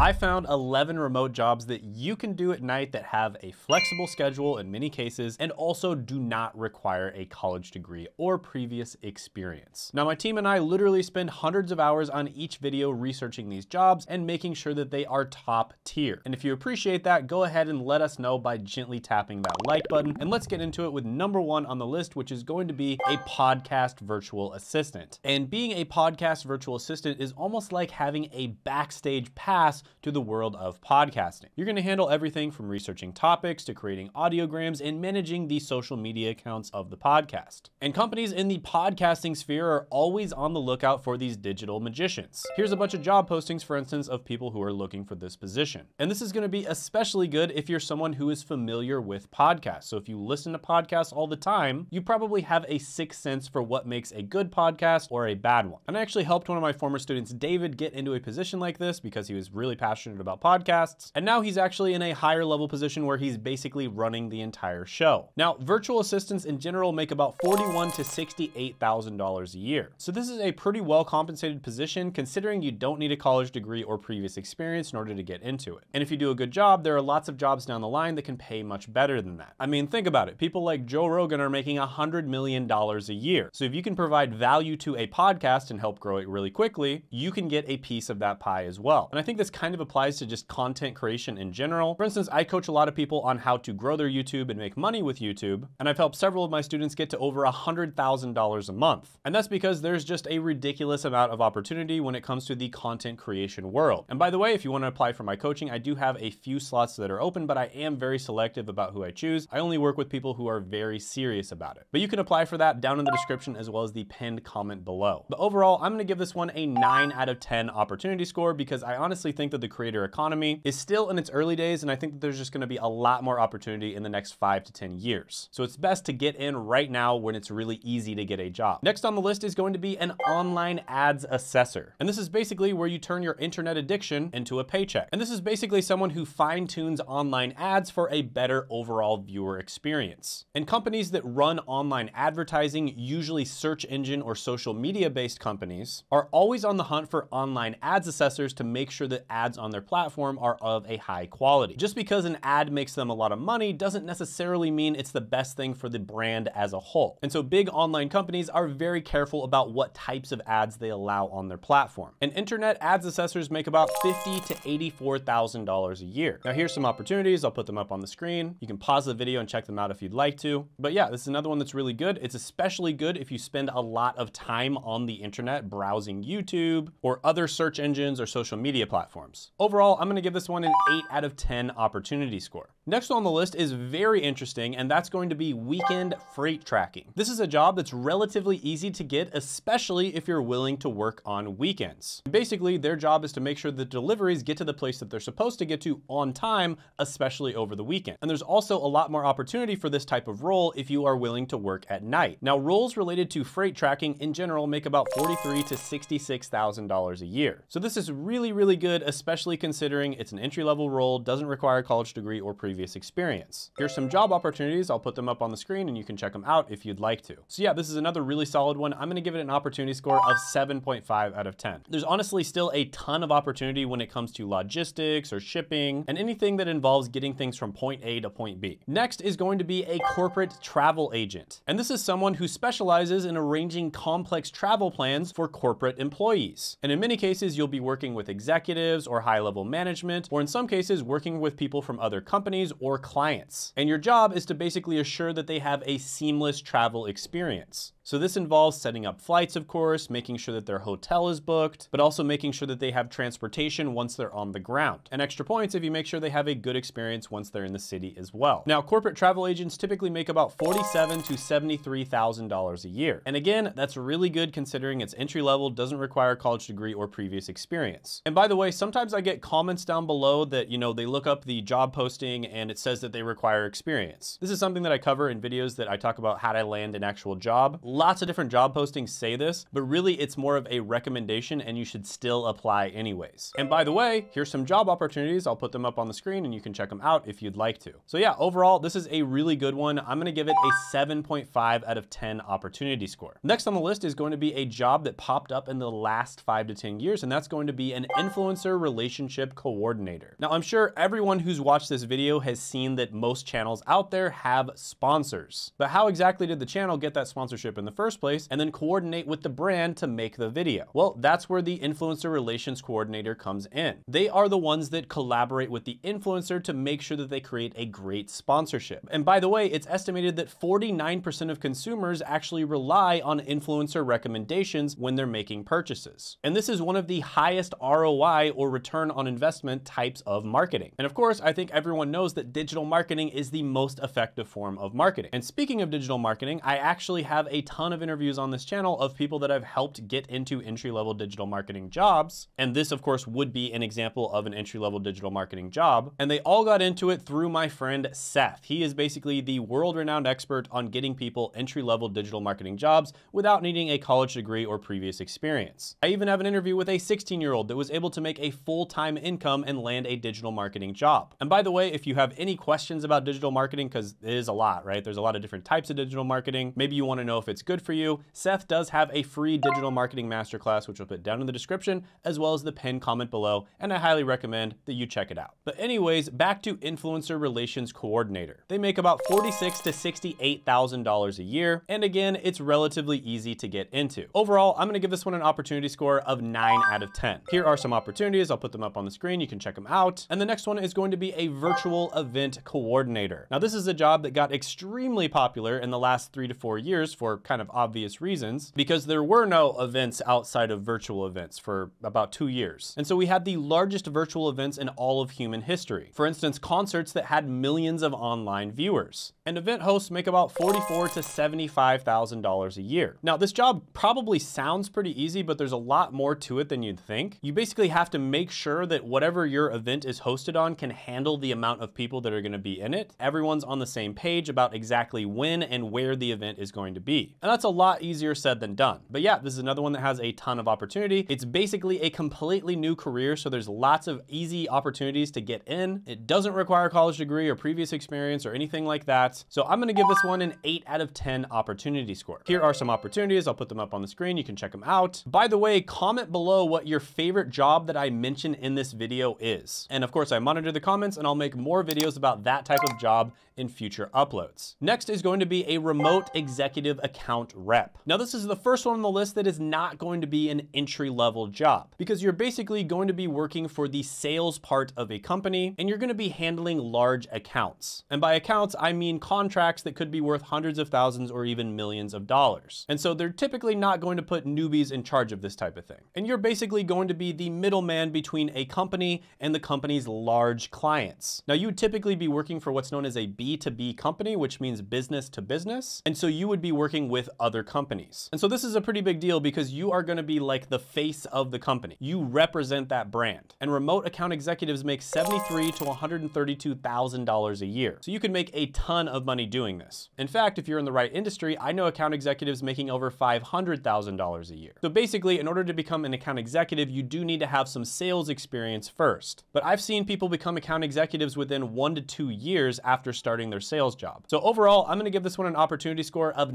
I found 11 remote jobs that you can do at night that have a flexible schedule in many cases and also do not require a college degree or previous experience. Now my team and I literally spend hundreds of hours on each video researching these jobs and making sure that they are top tier. And if you appreciate that, go ahead and let us know by gently tapping that like button. And let's get into it with number one on the list, which is going to be a podcast virtual assistant. And being a podcast virtual assistant is almost like having a backstage pass to the world of podcasting. You're gonna handle everything from researching topics to creating audiograms and managing the social media accounts of the podcast. And companies in the podcasting sphere are always on the lookout for these digital magicians. Here's a bunch of job postings, for instance, of people who are looking for this position. And this is gonna be especially good if you're someone who is familiar with podcasts. So if you listen to podcasts all the time, you probably have a sixth sense for what makes a good podcast or a bad one. And I actually helped one of my former students, David, get into a position like this because he was really passionate about podcasts. And now he's actually in a higher level position where he's basically running the entire show. Now, virtual assistants in general make about $41 to $68,000 a year. So this is a pretty well compensated position considering you don't need a college degree or previous experience in order to get into it. And if you do a good job, there are lots of jobs down the line that can pay much better than that. I mean, think about it. People like Joe Rogan are making $100 million a year. So if you can provide value to a podcast and help grow it really quickly, you can get a piece of that pie as well. And I think this kind of applies to just content creation in general. For instance, I coach a lot of people on how to grow their YouTube and make money with YouTube. And I've helped several of my students get to over $100,000 a month. And that's because there's just a ridiculous amount of opportunity when it comes to the content creation world. And by the way, if you want to apply for my coaching, I do have a few slots that are open, but I am very selective about who I choose. I only work with people who are very serious about it. But you can apply for that down in the description as well as the pinned comment below. But overall, I'm going to give this one a 9 out of 10 opportunity score because I honestly think that the creator economy is still in its early days and I think that there's just going to be a lot more opportunity in the next 5 to 10 years. So it's best to get in right now when it's really easy to get a job. Next on the list is going to be an online ads assessor. And this is basically where you turn your internet addiction into a paycheck. And this is basically someone who fine tunes online ads for a better overall viewer experience. And companies that run online advertising, usually search engine or social media based companies, are always on the hunt for online ads assessors to make sure that ads on their platform are of a high quality. Just because an ad makes them a lot of money doesn't necessarily mean it's the best thing for the brand as a whole. And so big online companies are very careful about what types of ads they allow on their platform. And internet ads assessors make about 50 to $84,000 a year. Now here's some opportunities. I'll put them up on the screen. You can pause the video and check them out if you'd like to. But yeah, this is another one that's really good. It's especially good if you spend a lot of time on the internet browsing YouTube or other search engines or social media platforms. Overall, I'm gonna give this one an 8 out of 10 opportunity score. Next on the list is very interesting, and that's going to be weekend freight tracking. This is a job that's relatively easy to get, especially if you're willing to work on weekends. Basically, their job is to make sure the deliveries get to the place that they're supposed to get to on time, especially over the weekend. And there's also a lot more opportunity for this type of role if you are willing to work at night. Now, roles related to freight tracking in general make about $43 to $66,000 a year. So this is really, really good, especially considering it's an entry-level role, doesn't require a college degree or previous experience. Here's some job opportunities. I'll put them up on the screen and you can check them out if you'd like to. So yeah, this is another really solid one. I'm gonna give it an opportunity score of 7.5 out of 10. There's honestly still a ton of opportunity when it comes to logistics or shipping and anything that involves getting things from point A to point B. Next is going to be a corporate travel agent. And this is someone who specializes in arranging complex travel plans for corporate employees. And in many cases, you'll be working with executives or high level management, or in some cases, working with people from other companies companies or clients. And your job is to basically assure that they have a seamless travel experience. So this involves setting up flights, of course, making sure that their hotel is booked, but also making sure that they have transportation once they're on the ground. And extra points if you make sure they have a good experience once they're in the city as well. Now, corporate travel agents typically make about $47 to $73,000 a year. And again, that's really good considering it's entry level, doesn't require a college degree or previous experience. And by the way, sometimes I get comments down below that, you know, they look up the job posting and it says that they require experience. This is something that I cover in videos that I talk about how to land an actual job. Lots of different job postings say this, but really it's more of a recommendation and you should still apply anyways. And by the way, here's some job opportunities. I'll put them up on the screen and you can check them out if you'd like to. So yeah, overall, this is a really good one. I'm gonna give it a 7.5 out of 10 opportunity score. Next on the list is going to be a job that popped up in the last five to 10 years, and that's going to be an influencer relationship coordinator. Now, I'm sure everyone who's watched this video has seen that most channels out there have sponsors. But how exactly did the channel get that sponsorship in the first place and then coordinate with the brand to make the video? Well, that's where the influencer relations coordinator comes in. They are the ones that collaborate with the influencer to make sure that they create a great sponsorship. And by the way, it's estimated that 49% of consumers actually rely on influencer recommendations when they're making purchases. And this is one of the highest ROI or return on investment types of marketing. And of course, I think everyone knows that digital marketing is the most effective form of marketing. And speaking of digital marketing, I actually have a ton of interviews on this channel of people that I've helped get into entry-level digital marketing jobs. And this, of course, would be an example of an entry-level digital marketing job. And they all got into it through my friend Seth. He is basically the world-renowned expert on getting people entry-level digital marketing jobs without needing a college degree or previous experience. I even have an interview with a 16-year-old that was able to make a full-time income and land a digital marketing job. And by the way, if you have any questions about digital marketing, because it is a lot, right? There's a lot of different types of digital marketing. Maybe you want to know if it's good for you. Seth does have a free digital marketing masterclass, which I'll put down in the description, as well as the pinned comment below, and I highly recommend that you check it out. But anyways, back to influencer relations coordinator. They make about 46 to $68,000 a year. And again, it's relatively easy to get into. Overall, I'm gonna give this one an opportunity score of nine out of 10. Here are some opportunities. I'll put them up on the screen. You can check them out. And the next one is going to be a virtual event coordinator. Now, this is a job that got extremely popular in the last three to four years for kind of obvious reasons, because there were no events outside of virtual events for about two years. And so we had the largest virtual events in all of human history. For instance, concerts that had millions of online viewers. And event hosts make about 44 to $75,000 a year. Now, this job probably sounds pretty easy, but there's a lot more to it than you'd think. You basically have to make sure that whatever your event is hosted on can handle the amount of people that are gonna be in it. Everyone's on the same page about exactly when and where the event is going to be. And that's a lot easier said than done. But yeah, this is another one that has a ton of opportunity. It's basically a completely new career, so there's lots of easy opportunities to get in. It doesn't require a college degree or previous experience or anything like that. So I'm gonna give this one an eight out of 10 opportunity score. Here are some opportunities. I'll put them up on the screen. You can check them out. By the way, comment below what your favorite job that I mentioned in this video is. And of course, I monitor the comments and I'll make more videos about that type of job in future uploads. Next is going to be a remote executive account rep. Now, this is the first one on the list that is not going to be an entry level job because you're basically going to be working for the sales part of a company and you're going to be handling large accounts. And by accounts, I mean contracts that could be worth hundreds of thousands or even millions of dollars. And so they're typically not going to put newbies in charge of this type of thing. And you're basically going to be the middleman between a company and the company's large clients. Now, you would typically be working for what's known as a B2B company, which means business to business. And so you would be working with other companies. And so this is a pretty big deal because you are going to be like the face of the company. You represent that brand. And remote account executives make 73 to $132,000 a year. So you can make a ton of money doing this. In fact, if you're in the right industry, I know account executives making over $500,000 a year. So basically, in order to become an account executive, you do need to have some sales experience first. But I've seen people become account executives within one to two years after starting their sales job. So overall, I'm gonna give this one an opportunity score of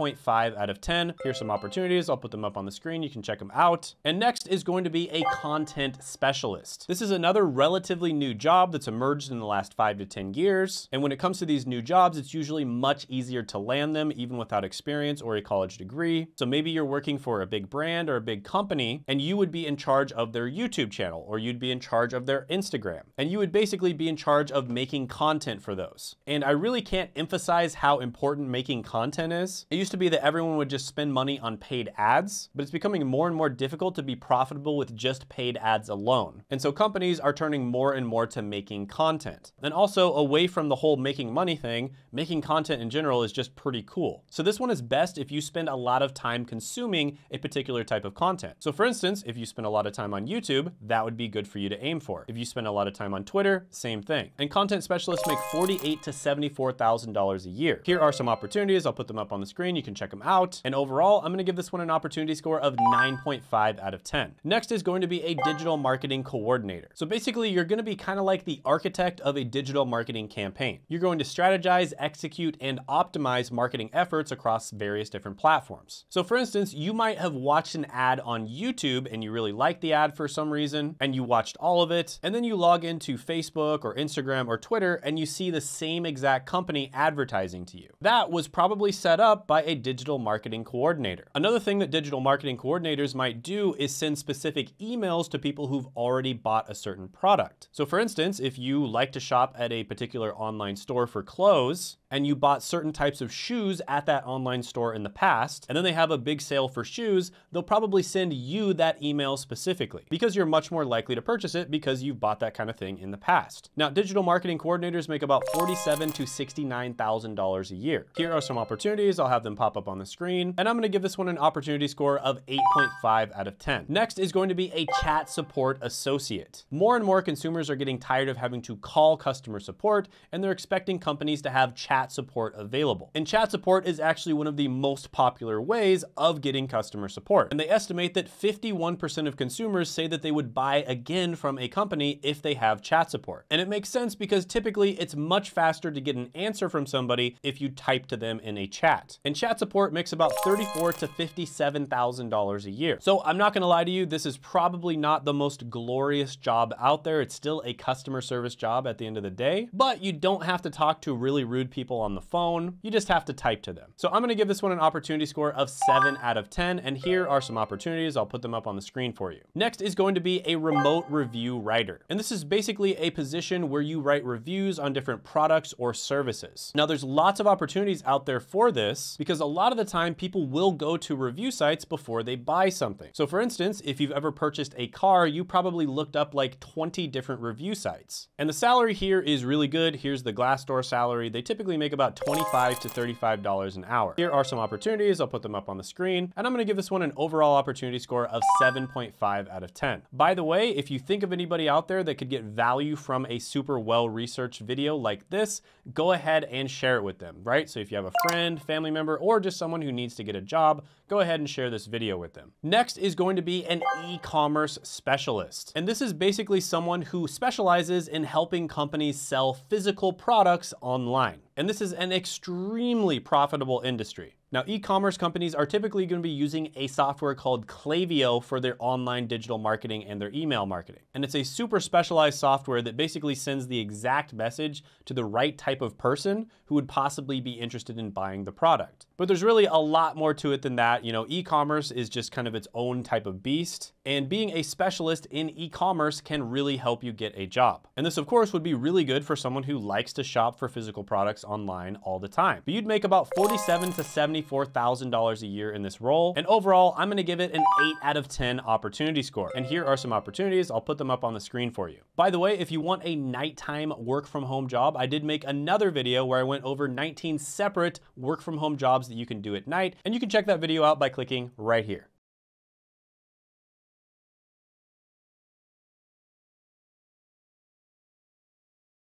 9.5 out of 10. Here's some opportunities. I'll put them up on the screen. You can check them out. And next is going to be a content specialist. This is another relatively new job that's emerged in the last five to 10 years. And when it comes to these new jobs, it's usually much easier to land them even without experience or a college degree. So maybe you're working for a big brand or a big company and you would be in charge of their YouTube channel or you'd be in charge of their Instagram. And you would basically be in charge of making content for those. And I really can't emphasize how important making content is. It used to be that everyone would just spend money on paid ads, but it's becoming more and more difficult to be profitable with just paid ads alone. And so companies are turning more and more to making content. And also away from the whole making money thing, making content in general is just pretty cool. So this one is best if you spend a lot of time consuming a particular type of content. So for instance, if you spend a lot of time on YouTube, that would be good for you to aim for. If you spend a lot of time on Twitter, same thing. And content specialists make 48 to $74,000 a year. Here are some opportunities. I'll put them up on the screen. You can check them out. And overall, I'm gonna give this one an opportunity score of 9.5 out of 10. Next is going to be a digital marketing coordinator. So basically, you're gonna be kind of like the architect of a digital marketing campaign. You're going to strategize, execute, and optimize marketing efforts across various different platforms. So for instance, you might have watched an ad on YouTube and you really liked the ad for some reason, and you watched all of it, and then you log into Facebook or Instagram or Twitter and you see the same exact company advertising to you. That was probably set up by a digital marketing coordinator. Another thing that digital marketing coordinators might do is send specific emails to people who've already bought a certain product. So for instance, if you like to shop at a particular online store for clothes, and you bought certain types of shoes at that online store in the past, and then they have a big sale for shoes, they'll probably send you that email specifically because you're much more likely to purchase it because you've bought that kind of thing in the past. Now, digital marketing coordinators make about $47 to $69,000 a year. Here are some opportunities. I'll have them pop up on the screen, and I'm gonna give this one an opportunity score of 8.5 out of 10. Next is going to be a chat support associate. More and more consumers are getting tired of having to call customer support, and they're expecting companies to have chat chat support available. And chat support is actually one of the most popular ways of getting customer support. And they estimate that 51% of consumers say that they would buy again from a company if they have chat support. And it makes sense because typically it's much faster to get an answer from somebody if you type to them in a chat. And chat support makes about $34 to $57,000 a year. So I'm not gonna lie to you, this is probably not the most glorious job out there. It's still a customer service job at the end of the day, but you don't have to talk to really rude people people on the phone. You just have to type to them. So I'm gonna give this one an opportunity score of seven out of 10. And here are some opportunities. I'll put them up on the screen for you. Next is going to be a remote review writer. And this is basically a position where you write reviews on different products or services. Now there's lots of opportunities out there for this because a lot of the time people will go to review sites before they buy something. So for instance, if you've ever purchased a car, you probably looked up like 20 different review sites. And the salary here is really good. Here's the Glassdoor salary. They typically make about 25 to $35 an hour. Here are some opportunities. I'll put them up on the screen. And I'm gonna give this one an overall opportunity score of 7.5 out of 10. By the way, if you think of anybody out there that could get value from a super well-researched video like this, go ahead and share it with them, right? So if you have a friend, family member, or just someone who needs to get a job, go ahead and share this video with them. Next is going to be an e-commerce specialist. And this is basically someone who specializes in helping companies sell physical products online. And this is an extremely profitable industry. Now, e-commerce companies are typically going to be using a software called Klaviyo for their online digital marketing and their email marketing. And it's a super specialized software that basically sends the exact message to the right type of person who would possibly be interested in buying the product. But there's really a lot more to it than that. You know, e-commerce is just kind of its own type of beast. And being a specialist in e-commerce can really help you get a job. And this, of course, would be really good for someone who likes to shop for physical products online all the time. But you'd make about 47 to $74,000 a year in this role. And overall, I'm gonna give it an 8 out of 10 opportunity score. And here are some opportunities. I'll put them up on the screen for you. By the way, if you want a nighttime work from home job, I did make another video where I went over 19 separate work from home jobs that you can do at night. And you can check that video out by clicking right here.